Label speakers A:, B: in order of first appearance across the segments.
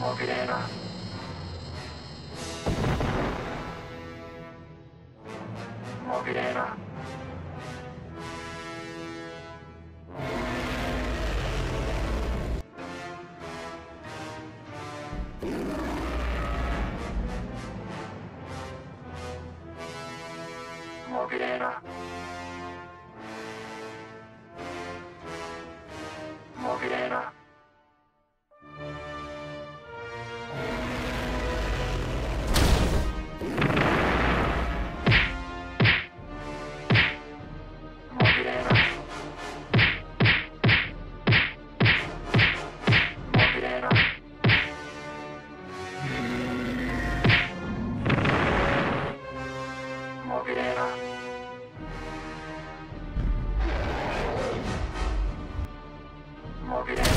A: モグレーバモグレー
B: Orbiting.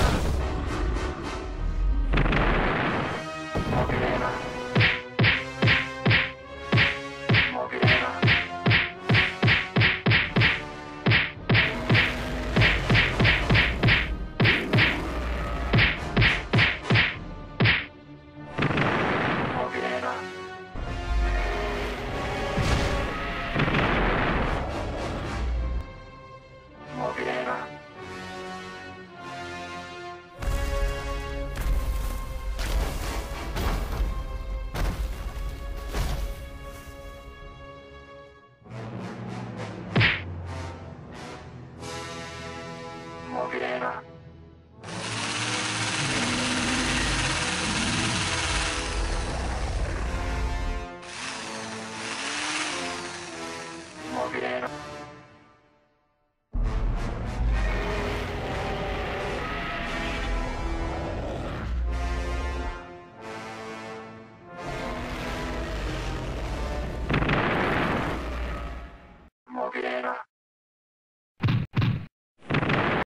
C: Moghera.